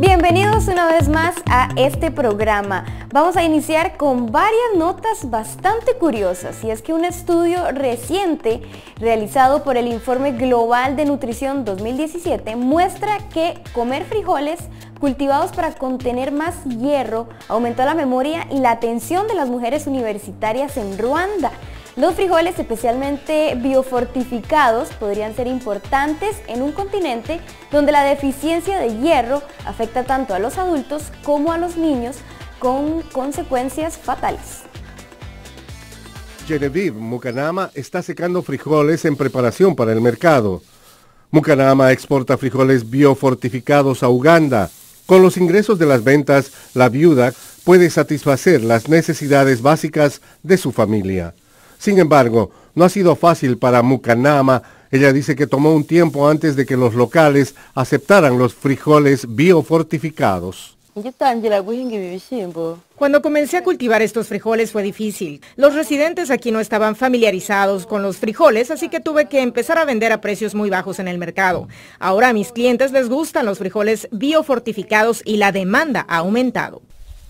Bienvenidos una vez más a este programa. Vamos a iniciar con varias notas bastante curiosas y es que un estudio reciente realizado por el Informe Global de Nutrición 2017 muestra que comer frijoles cultivados para contener más hierro aumentó la memoria y la atención de las mujeres universitarias en Ruanda. Los frijoles, especialmente biofortificados, podrían ser importantes en un continente donde la deficiencia de hierro afecta tanto a los adultos como a los niños con consecuencias fatales. Genevieve Mukanama está secando frijoles en preparación para el mercado. Mukanama exporta frijoles biofortificados a Uganda. Con los ingresos de las ventas, la viuda puede satisfacer las necesidades básicas de su familia. Sin embargo, no ha sido fácil para Mukanama. Ella dice que tomó un tiempo antes de que los locales aceptaran los frijoles biofortificados. Cuando comencé a cultivar estos frijoles fue difícil. Los residentes aquí no estaban familiarizados con los frijoles, así que tuve que empezar a vender a precios muy bajos en el mercado. Ahora a mis clientes les gustan los frijoles biofortificados y la demanda ha aumentado.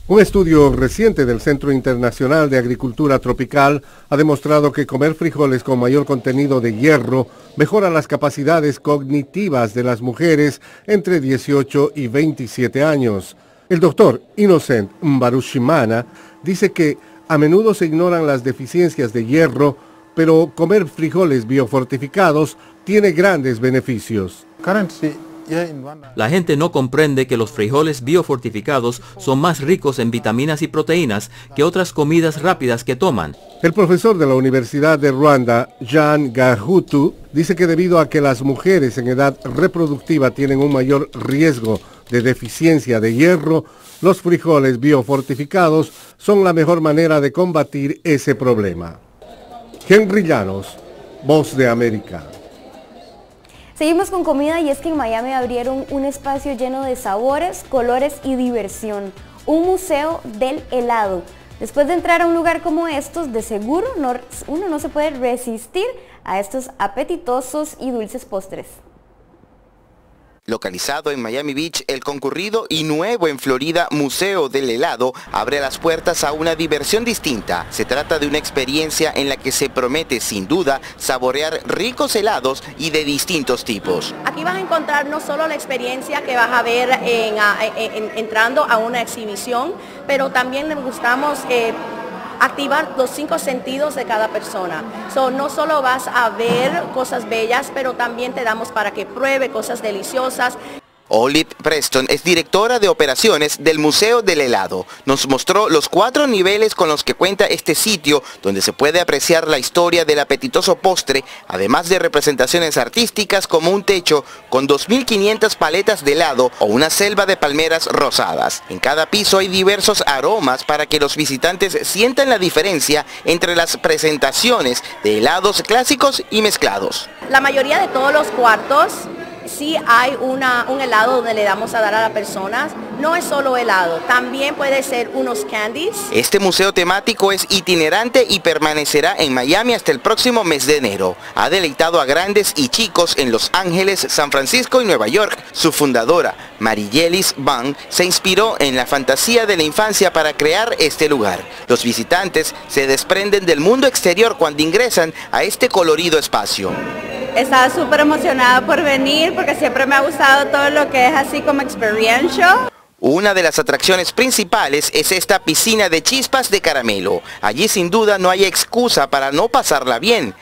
Un estudio reciente del Centro Internacional de Agricultura Tropical ha demostrado que comer frijoles con mayor contenido de hierro mejora las capacidades cognitivas de las mujeres entre 18 y 27 años. El doctor Innocent Mbarushimana dice que a menudo se ignoran las deficiencias de hierro, pero comer frijoles biofortificados tiene grandes beneficios. La gente no comprende que los frijoles biofortificados son más ricos en vitaminas y proteínas que otras comidas rápidas que toman. El profesor de la Universidad de Ruanda, Jean Gahutu, dice que debido a que las mujeres en edad reproductiva tienen un mayor riesgo de deficiencia de hierro, los frijoles biofortificados son la mejor manera de combatir ese problema. Henry Llanos, Voz de América. Seguimos con comida y es que en Miami abrieron un espacio lleno de sabores, colores y diversión, un museo del helado. Después de entrar a un lugar como estos, de seguro uno no se puede resistir a estos apetitosos y dulces postres. Localizado en Miami Beach, el concurrido y nuevo en Florida Museo del Helado abre las puertas a una diversión distinta. Se trata de una experiencia en la que se promete sin duda saborear ricos helados y de distintos tipos. Aquí vas a encontrar no solo la experiencia que vas a ver entrando a una exhibición, pero también le gustamos eh, activar los cinco sentidos de cada persona. So, no solo vas a ver cosas bellas, pero también te damos para que pruebe cosas deliciosas. Olive Preston es directora de operaciones del Museo del Helado. Nos mostró los cuatro niveles con los que cuenta este sitio, donde se puede apreciar la historia del apetitoso postre, además de representaciones artísticas como un techo con 2.500 paletas de helado o una selva de palmeras rosadas. En cada piso hay diversos aromas para que los visitantes sientan la diferencia entre las presentaciones de helados clásicos y mezclados. La mayoría de todos los cuartos sí hay una, un helado donde le damos a dar a las personas. No es solo helado, también puede ser unos candies. Este museo temático es itinerante y permanecerá en Miami hasta el próximo mes de enero. Ha deleitado a grandes y chicos en Los Ángeles, San Francisco y Nueva York. Su fundadora, Mariyelis Van, se inspiró en la fantasía de la infancia para crear este lugar. Los visitantes se desprenden del mundo exterior cuando ingresan a este colorido espacio. Estaba súper emocionada por venir porque siempre me ha gustado todo lo que es así como experiencia. Una de las atracciones principales es esta piscina de chispas de caramelo. Allí sin duda no hay excusa para no pasarla bien.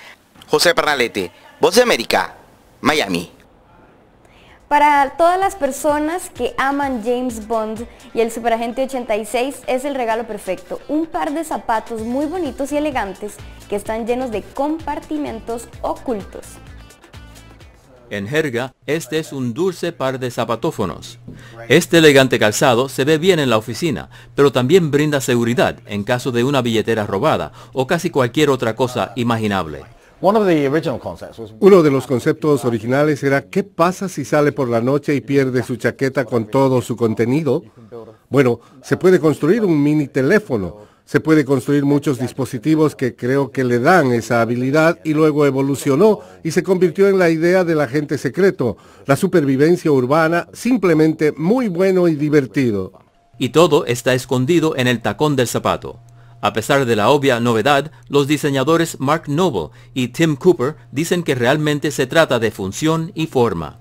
José Pernalete, Voz de América, Miami. Para todas las personas que aman James Bond y el Superagente 86 es el regalo perfecto. Un par de zapatos muy bonitos y elegantes que están llenos de compartimentos ocultos. En jerga, este es un dulce par de zapatófonos. Este elegante calzado se ve bien en la oficina, pero también brinda seguridad en caso de una billetera robada o casi cualquier otra cosa imaginable. Uno de los conceptos originales era ¿qué pasa si sale por la noche y pierde su chaqueta con todo su contenido? Bueno, se puede construir un mini teléfono Se puede construir muchos dispositivos que creo que le dan esa habilidad y luego evolucionó y se convirtió en la idea del agente secreto, la supervivencia urbana, simplemente muy bueno y divertido. Y todo está escondido en el tacón del zapato. A pesar de la obvia novedad, los diseñadores Mark Noble y Tim Cooper dicen que realmente se trata de función y forma.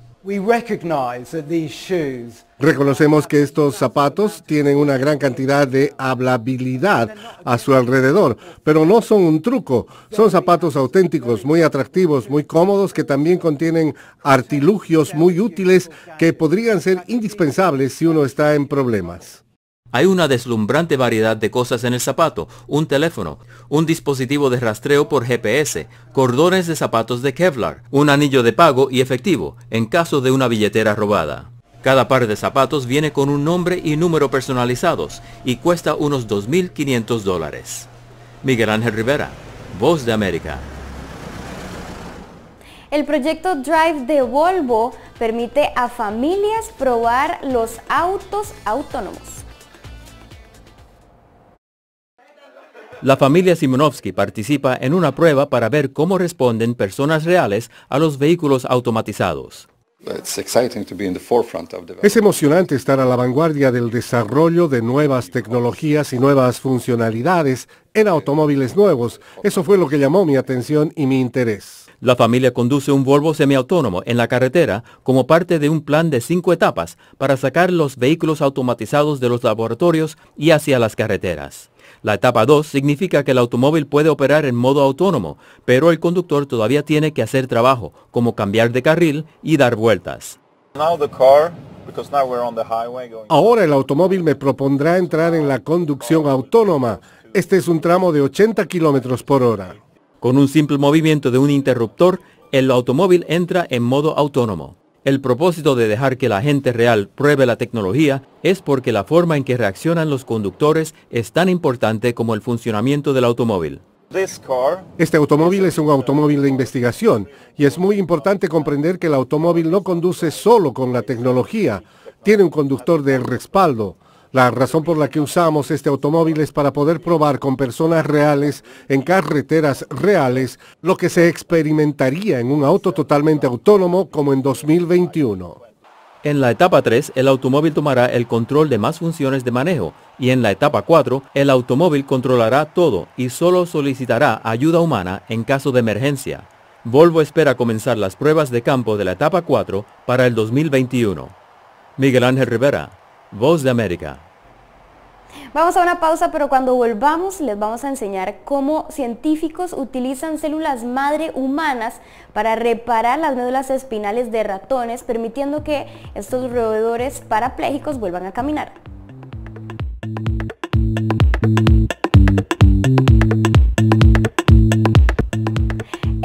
Reconocemos que estos zapatos tienen una gran cantidad de hablabilidad a su alrededor, pero no son un truco. Son zapatos auténticos, muy atractivos, muy cómodos, que también contienen artilugios muy útiles que podrían ser indispensables si uno está en problemas. Hay una deslumbrante variedad de cosas en el zapato, un teléfono, un dispositivo de rastreo por GPS, cordones de zapatos de Kevlar, un anillo de pago y efectivo, en caso de una billetera robada. Cada par de zapatos viene con un nombre y número personalizados y cuesta unos 2.500 dólares. Miguel Ángel Rivera, Voz de América. El proyecto Drive de Volvo permite a familias probar los autos autónomos. La familia Simonovsky participa en una prueba para ver cómo responden personas reales a los vehículos automatizados. Es emocionante estar a la vanguardia del desarrollo de nuevas tecnologías y nuevas funcionalidades en automóviles nuevos. Eso fue lo que llamó mi atención y mi interés. La familia conduce un Volvo semiautónomo en la carretera como parte de un plan de cinco etapas para sacar los vehículos automatizados de los laboratorios y hacia las carreteras. La etapa 2 significa que el automóvil puede operar en modo autónomo, pero el conductor todavía tiene que hacer trabajo, como cambiar de carril y dar vueltas. Ahora el automóvil me propondrá entrar en la conducción autónoma. Este es un tramo de 80 kilómetros por hora. Con un simple movimiento de un interruptor, el automóvil entra en modo autónomo. El propósito de dejar que la gente real pruebe la tecnología es porque la forma en que reaccionan los conductores es tan importante como el funcionamiento del automóvil. Este automóvil es un automóvil de investigación y es muy importante comprender que el automóvil no conduce solo con la tecnología, tiene un conductor de respaldo. La razón por la que usamos este automóvil es para poder probar con personas reales en carreteras reales lo que se experimentaría en un auto totalmente autónomo como en 2021. En la etapa 3, el automóvil tomará el control de más funciones de manejo y en la etapa 4, el automóvil controlará todo y solo solicitará ayuda humana en caso de emergencia. Volvo espera comenzar las pruebas de campo de la etapa 4 para el 2021. Miguel Ángel Rivera, Voz de América. Vamos a una pausa, pero cuando volvamos les vamos a enseñar cómo científicos utilizan células madre humanas para reparar las médulas espinales de ratones, permitiendo que estos roedores parapléjicos vuelvan a caminar.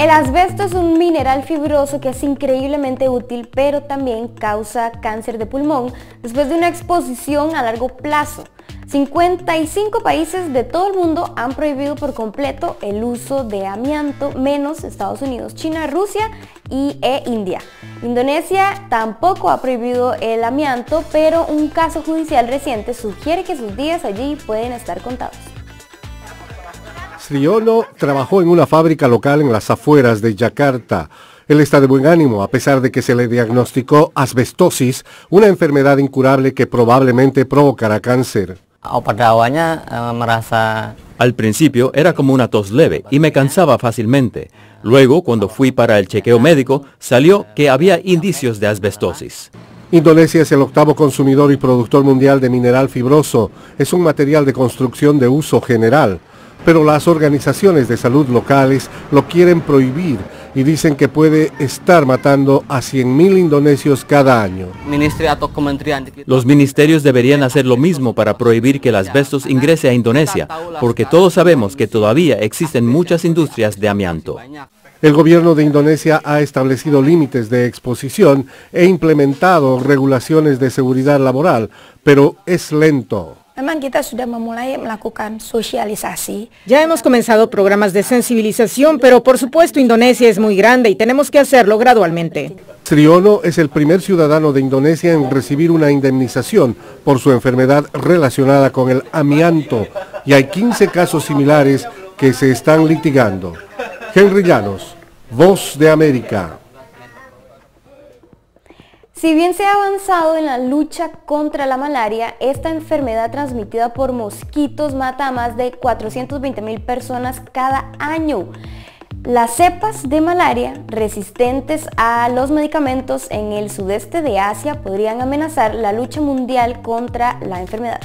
El asbesto es un mineral fibroso que es increíblemente útil, pero también causa cáncer de pulmón después de una exposición a largo plazo. 55 países de todo el mundo han prohibido por completo el uso de amianto, menos Estados Unidos, China, Rusia y, e India. Indonesia tampoco ha prohibido el amianto, pero un caso judicial reciente sugiere que sus días allí pueden estar contados. Sriono trabajó en una fábrica local en las afueras de Yakarta. Él está de buen ánimo a pesar de que se le diagnosticó asbestosis, una enfermedad incurable que probablemente provocará cáncer. Eh, Al principio era como una tos leve y me cansaba fácilmente. Luego, cuando fui para el chequeo médico, salió que había indicios de asbestosis. Indonesia es el octavo consumidor y productor mundial de mineral fibroso. Es un material de construcción de uso general pero las organizaciones de salud locales lo quieren prohibir y dicen que puede estar matando a 100.000 indonesios cada año. Los ministerios deberían hacer lo mismo para prohibir que el asbestos ingrese a Indonesia, porque todos sabemos que todavía existen muchas industrias de amianto. El gobierno de Indonesia ha establecido límites de exposición e implementado regulaciones de seguridad laboral, pero es lento. Ya hemos comenzado programas de sensibilización, pero por supuesto Indonesia es muy grande y tenemos que hacerlo gradualmente. Triono es el primer ciudadano de Indonesia en recibir una indemnización por su enfermedad relacionada con el amianto. y hay 15 casos similares que se están litigando. Henry Llanos, Voz de América. Si bien se ha avanzado en la lucha contra la malaria, esta enfermedad transmitida por mosquitos mata a más de 420 mil personas cada año. Las cepas de malaria resistentes a los medicamentos en el sudeste de Asia podrían amenazar la lucha mundial contra la enfermedad.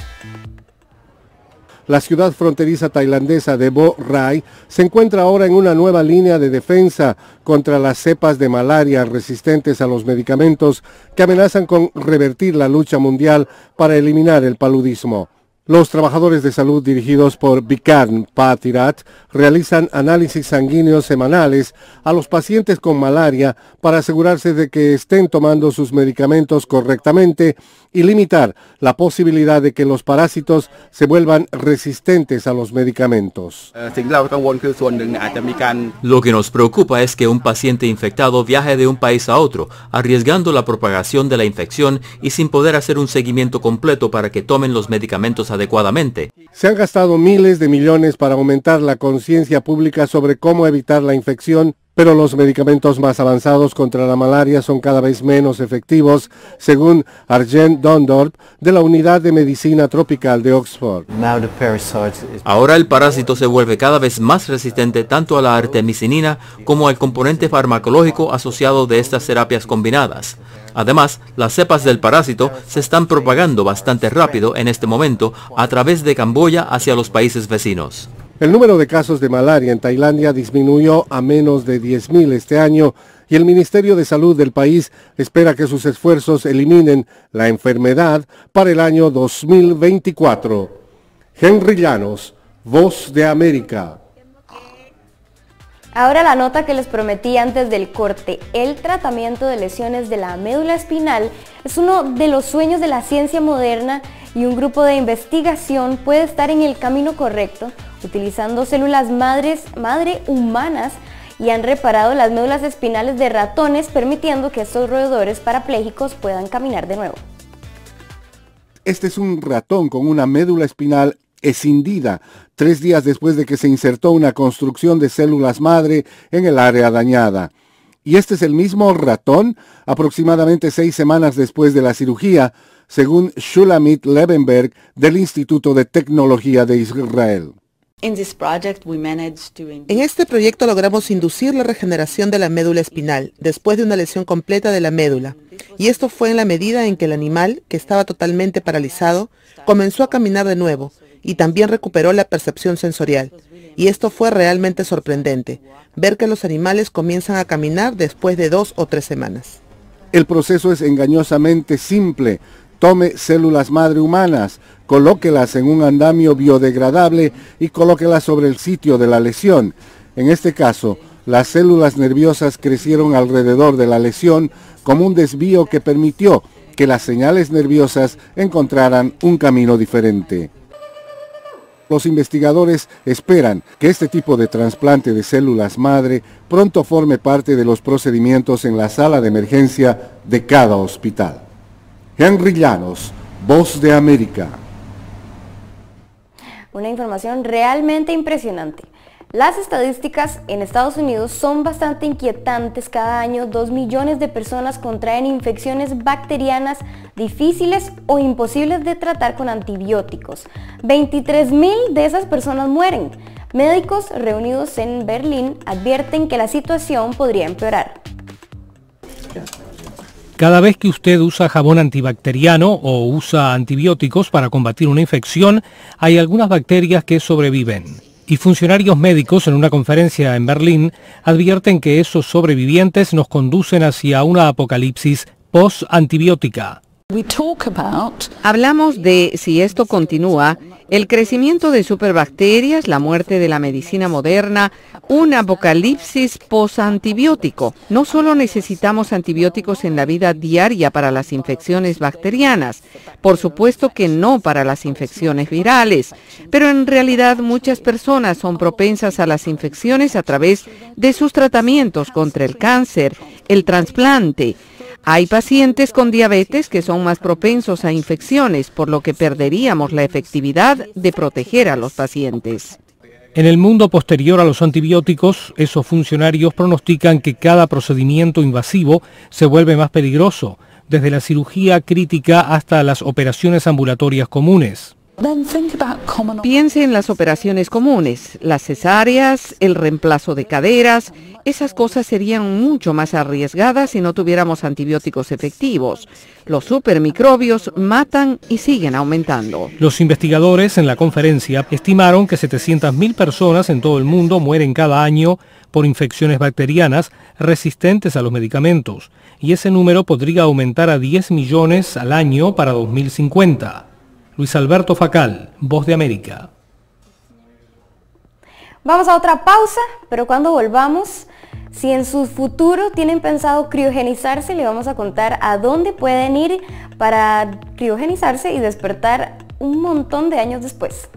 La ciudad fronteriza tailandesa de Bo Rai se encuentra ahora en una nueva línea de defensa contra las cepas de malaria resistentes a los medicamentos que amenazan con revertir la lucha mundial para eliminar el paludismo. Los trabajadores de salud dirigidos por Bikarn Patirat realizan análisis sanguíneos semanales a los pacientes con malaria para asegurarse de que estén tomando sus medicamentos correctamente y limitar la posibilidad de que los parásitos se vuelvan resistentes a los medicamentos. Lo que nos preocupa es que un paciente infectado viaje de un país a otro, arriesgando la propagación de la infección y sin poder hacer un seguimiento completo para que tomen los medicamentos adecuadamente. Se han gastado miles de millones para aumentar la conciencia pública sobre cómo evitar la infección pero los medicamentos más avanzados contra la malaria son cada vez menos efectivos, según Arjen Dondorp de la Unidad de Medicina Tropical de Oxford. Ahora el parásito se vuelve cada vez más resistente tanto a la artemisinina como al componente farmacológico asociado de estas terapias combinadas. Además, las cepas del parásito se están propagando bastante rápido en este momento a través de Camboya hacia los países vecinos. El número de casos de malaria en Tailandia disminuyó a menos de 10.000 este año y el Ministerio de Salud del país espera que sus esfuerzos eliminen la enfermedad para el año 2024. Henry Llanos, Voz de América. Ahora la nota que les prometí antes del corte. El tratamiento de lesiones de la médula espinal es uno de los sueños de la ciencia moderna y un grupo de investigación puede estar en el camino correcto utilizando células madres, madre humanas y han reparado las médulas espinales de ratones permitiendo que estos roedores parapléjicos puedan caminar de nuevo. Este es un ratón con una médula espinal escindida tres días después de que se insertó una construcción de células madre en el área dañada. Y este es el mismo ratón aproximadamente seis semanas después de la cirugía, según Shulamit Levenberg del Instituto de Tecnología de Israel. En este proyecto logramos inducir la regeneración de la médula espinal después de una lesión completa de la médula. Y esto fue en la medida en que el animal, que estaba totalmente paralizado, comenzó a caminar de nuevo y también recuperó la percepción sensorial. Y esto fue realmente sorprendente, ver que los animales comienzan a caminar después de dos o tres semanas. El proceso es engañosamente simple. Tome células madre humanas, colóquelas en un andamio biodegradable y colóquelas sobre el sitio de la lesión. En este caso, las células nerviosas crecieron alrededor de la lesión como un desvío que permitió que las señales nerviosas encontraran un camino diferente. Los investigadores esperan que este tipo de trasplante de células madre pronto forme parte de los procedimientos en la sala de emergencia de cada hospital. Henry Llanos, Voz de América. Una información realmente impresionante. Las estadísticas en Estados Unidos son bastante inquietantes. Cada año 2 millones de personas contraen infecciones bacterianas difíciles o imposibles de tratar con antibióticos. 23 mil de esas personas mueren. Médicos reunidos en Berlín advierten que la situación podría empeorar. Cada vez que usted usa jabón antibacteriano o usa antibióticos para combatir una infección, hay algunas bacterias que sobreviven. Y funcionarios médicos en una conferencia en Berlín advierten que esos sobrevivientes nos conducen hacia una apocalipsis post-antibiótica. Hablamos de, si esto continúa, el crecimiento de superbacterias, la muerte de la medicina moderna, un apocalipsis posantibiótico. No solo necesitamos antibióticos en la vida diaria para las infecciones bacterianas, por supuesto que no para las infecciones virales, pero en realidad muchas personas son propensas a las infecciones a través de sus tratamientos contra el cáncer, el trasplante, Hay pacientes con diabetes que son más propensos a infecciones, por lo que perderíamos la efectividad de proteger a los pacientes. En el mundo posterior a los antibióticos, esos funcionarios pronostican que cada procedimiento invasivo se vuelve más peligroso, desde la cirugía crítica hasta las operaciones ambulatorias comunes. Piense en las operaciones comunes, las cesáreas, el reemplazo de caderas. Esas cosas serían mucho más arriesgadas si no tuviéramos antibióticos efectivos. Los supermicrobios matan y siguen aumentando. Los investigadores en la conferencia estimaron que 700.000 personas en todo el mundo mueren cada año por infecciones bacterianas resistentes a los medicamentos, y ese número podría aumentar a 10 millones al año para 2050. Luis Alberto Facal, Voz de América. Vamos a otra pausa, pero cuando volvamos, si en su futuro tienen pensado criogenizarse, le vamos a contar a dónde pueden ir para criogenizarse y despertar un montón de años después.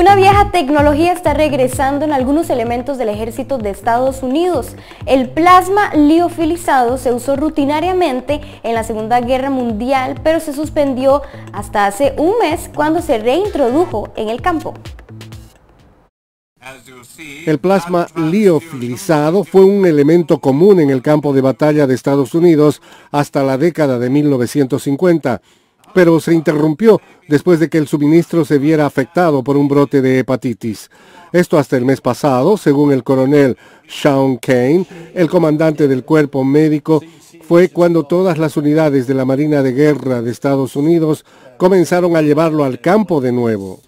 Una vieja tecnología está regresando en algunos elementos del ejército de Estados Unidos. El plasma liofilizado se usó rutinariamente en la Segunda Guerra Mundial, pero se suspendió hasta hace un mes cuando se reintrodujo en el campo. El plasma liofilizado fue un elemento común en el campo de batalla de Estados Unidos hasta la década de 1950 pero se interrumpió después de que el suministro se viera afectado por un brote de hepatitis. Esto hasta el mes pasado, según el coronel Sean Kane, el comandante del cuerpo médico, fue cuando todas las unidades de la Marina de Guerra de Estados Unidos comenzaron a llevarlo al campo de nuevo.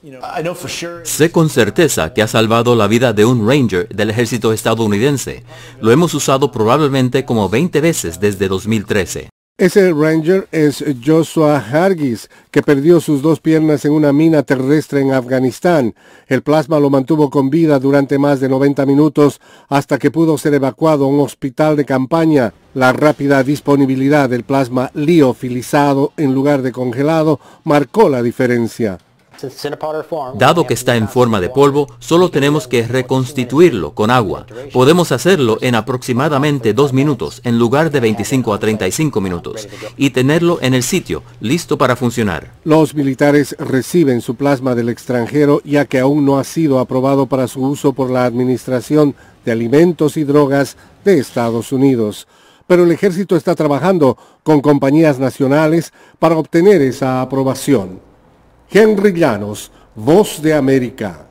Sé con certeza que ha salvado la vida de un Ranger del ejército estadounidense. Lo hemos usado probablemente como 20 veces desde 2013. Ese Ranger es Joshua Hargis, que perdió sus dos piernas en una mina terrestre en Afganistán. El plasma lo mantuvo con vida durante más de 90 minutos hasta que pudo ser evacuado a un hospital de campaña. La rápida disponibilidad del plasma liofilizado en lugar de congelado marcó la diferencia. Dado que está en forma de polvo, solo tenemos que reconstituirlo con agua. Podemos hacerlo en aproximadamente dos minutos en lugar de 25 a 35 minutos y tenerlo en el sitio, listo para funcionar. Los militares reciben su plasma del extranjero ya que aún no ha sido aprobado para su uso por la Administración de Alimentos y Drogas de Estados Unidos pero el ejército está trabajando con compañías nacionales para obtener esa aprobación. Henry Llanos, Voz de América.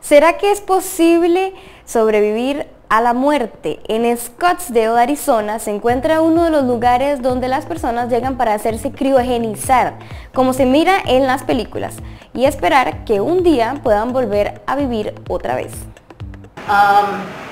¿Será que es posible sobrevivir a la muerte? En Scottsdale, Arizona, se encuentra uno de los lugares donde las personas llegan para hacerse criogenizar, como se mira en las películas, y esperar que un día puedan volver a vivir otra vez. Um,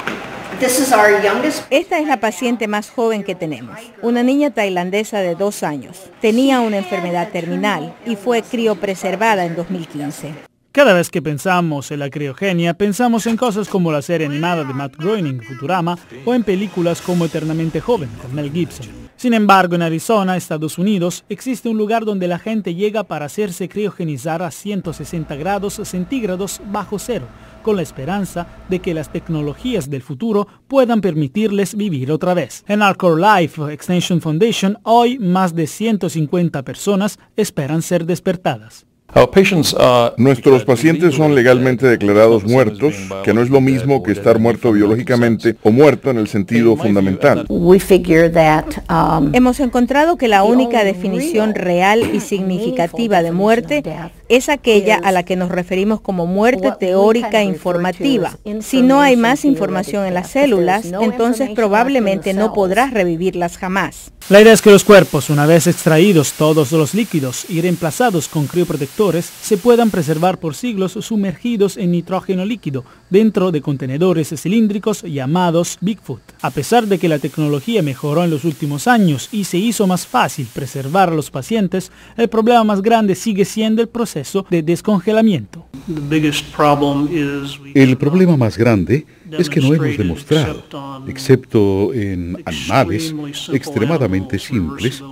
esta es la paciente más joven que tenemos, una niña tailandesa de dos años. Tenía una enfermedad terminal y fue criopreservada en 2015. Cada vez que pensamos en la criogenia, pensamos en cosas como la serie animada de Matt Groening, Futurama, o en películas como Eternamente Joven, con Mel Gibson. Sin embargo, en Arizona, Estados Unidos, existe un lugar donde la gente llega para hacerse criogenizar a 160 grados centígrados bajo cero, con la esperanza de que las tecnologías del futuro puedan permitirles vivir otra vez. En Alcor Life Extension Foundation, hoy más de 150 personas esperan ser despertadas. Nuestros pacientes son legalmente declarados muertos, que no es lo mismo que estar muerto biológicamente o muerto en el sentido fundamental. Um, Hemos encontrado que la única definición real y significativa de muerte es aquella a la que nos referimos como muerte teórica informativa. Si no hay más información en las células, entonces probablemente no podrás revivirlas jamás. La idea es que los cuerpos, una vez extraídos todos los líquidos y reemplazados con crioprotectores, se puedan preservar por siglos sumergidos en nitrógeno líquido dentro de contenedores cilíndricos llamados Bigfoot. A pesar de que la tecnología mejoró en los últimos años y se hizo más fácil preservar a los pacientes, el problema más grande sigue siendo el proceso de descongelamiento. El problema más grande es que no hemos demostrado, excepto en animales extremadamente simples,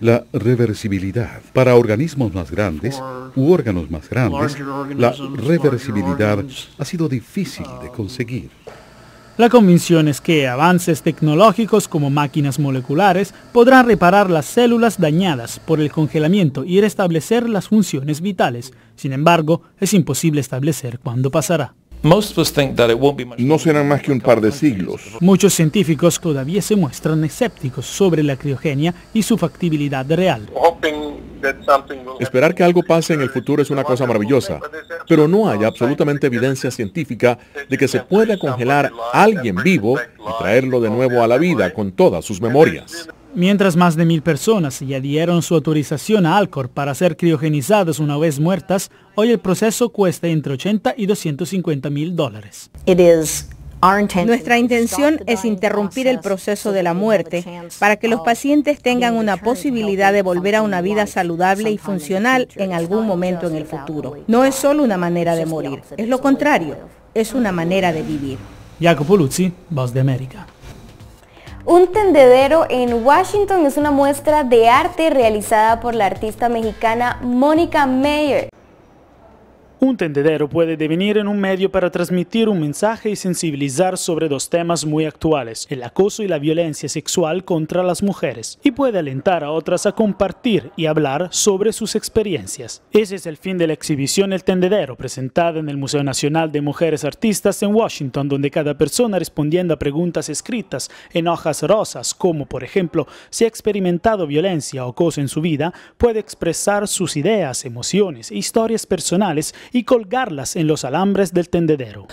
la reversibilidad. Para organismos más grandes u órganos más grandes, la reversibilidad ha sido difícil de conseguir. La convicción es que avances tecnológicos como máquinas moleculares podrán reparar las células dañadas por el congelamiento y restablecer las funciones vitales. Sin embargo, es imposible establecer cuándo pasará. No serán más que un par de siglos. Muchos científicos todavía se muestran escépticos sobre la criogenia y su factibilidad real. Esperar que algo pase en el futuro es una cosa maravillosa, pero no hay absolutamente evidencia científica de que se pueda congelar a alguien vivo y traerlo de nuevo a la vida con todas sus memorias. Mientras más de mil personas ya dieron su autorización a Alcor para ser criogenizadas una vez muertas, hoy el proceso cuesta entre 80 y 250 mil dólares. Nuestra intención es interrumpir el proceso de la muerte para que los pacientes tengan una posibilidad de volver a una vida saludable y funcional en algún momento en el futuro. No es solo una manera de morir, es lo contrario, es una manera de vivir. Jacopo Luzzi, Voz de América. Un tendedero en Washington es una muestra de arte realizada por la artista mexicana Mónica Mayer. Un tendedero puede devenir en un medio para transmitir un mensaje y sensibilizar sobre dos temas muy actuales, el acoso y la violencia sexual contra las mujeres, y puede alentar a otras a compartir y hablar sobre sus experiencias. Ese es el fin de la exhibición El Tendedero, presentada en el Museo Nacional de Mujeres Artistas en Washington, donde cada persona respondiendo a preguntas escritas en hojas rosas, como por ejemplo si ha experimentado violencia o acoso en su vida, puede expresar sus ideas, emociones e historias personales y colgarlas en los alambres del tendedero.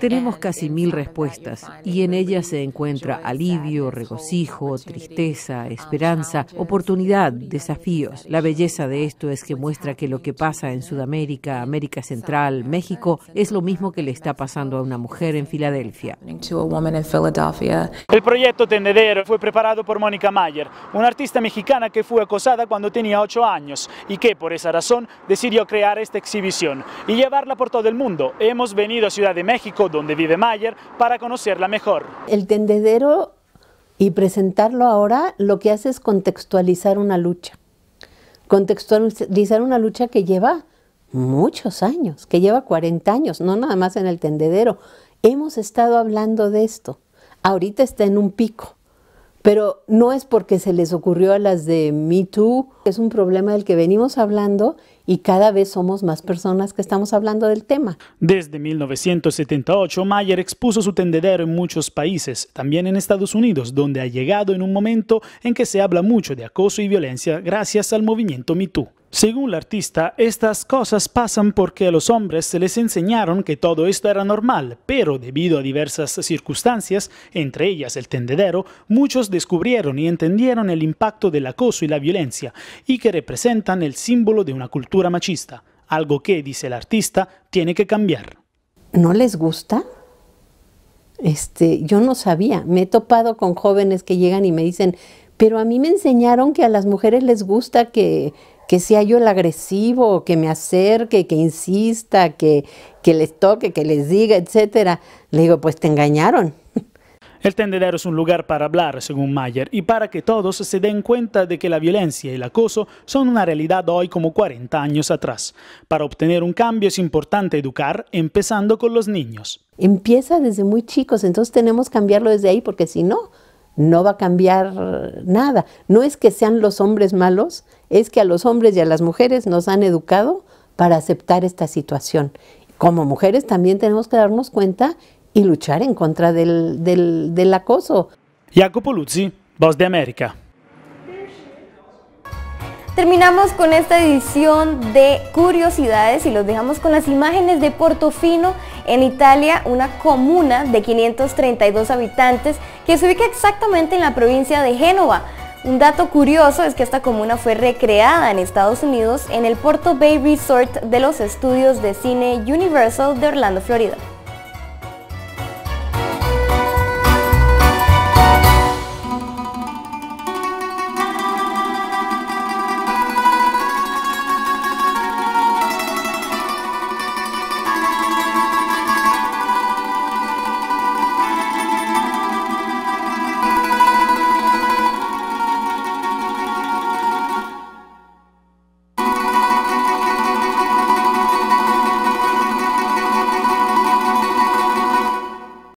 Tenemos casi mil respuestas y en ellas se encuentra alivio, regocijo, tristeza, esperanza, oportunidad, desafíos. La belleza de esto es que muestra que lo que pasa en Sudamérica, América Central, México, es lo mismo que le está pasando a una mujer en Filadelfia. El proyecto Tendedero fue preparado por Mónica Mayer, una artista mexicana que fue acosada cuando tenía 8 años y que por esa decidió crear esta exhibición y llevarla por todo el mundo. Hemos venido a Ciudad de México, donde vive Mayer, para conocerla mejor. El tendedero y presentarlo ahora lo que hace es contextualizar una lucha. Contextualizar una lucha que lleva muchos años, que lleva 40 años, no nada más en el tendedero. Hemos estado hablando de esto. Ahorita está en un pico. Pero no es porque se les ocurrió a las de Me Too, es un problema del que venimos hablando y cada vez somos más personas que estamos hablando del tema. Desde 1978, Mayer expuso su tendedero en muchos países, también en Estados Unidos, donde ha llegado en un momento en que se habla mucho de acoso y violencia gracias al movimiento Me Too. Según la artista, estas cosas pasan porque a los hombres se les enseñaron que todo esto era normal, pero debido a diversas circunstancias, entre ellas el tendedero, muchos descubrieron y entendieron el impacto del acoso y la violencia, y que representan el símbolo de una cultura machista, algo que, dice el artista, tiene que cambiar. ¿No les gusta? Este, yo no sabía, me he topado con jóvenes que llegan y me dicen, pero a mí me enseñaron que a las mujeres les gusta que que sea yo el agresivo, que me acerque, que insista, que, que les toque, que les diga, etcétera. Le digo, pues te engañaron. El tendedero es un lugar para hablar, según Mayer, y para que todos se den cuenta de que la violencia y el acoso son una realidad hoy como 40 años atrás. Para obtener un cambio es importante educar, empezando con los niños. Empieza desde muy chicos, entonces tenemos que cambiarlo desde ahí, porque si no, no va a cambiar nada. No es que sean los hombres malos, es que a los hombres y a las mujeres nos han educado para aceptar esta situación. Como mujeres también tenemos que darnos cuenta y luchar en contra del, del, acoso. Jacopo Luzzi, Voz de América. Terminamos con esta edición de Curiosidades y los dejamos con las imágenes de Portofino en Italia, una comuna de 532 habitantes que se ubica exactamente en la provincia de Génova. Un dato curioso es que esta comuna fue recreada en Estados Unidos en el Porto Bay Resort de los estudios de cine Universal de Orlando, Florida.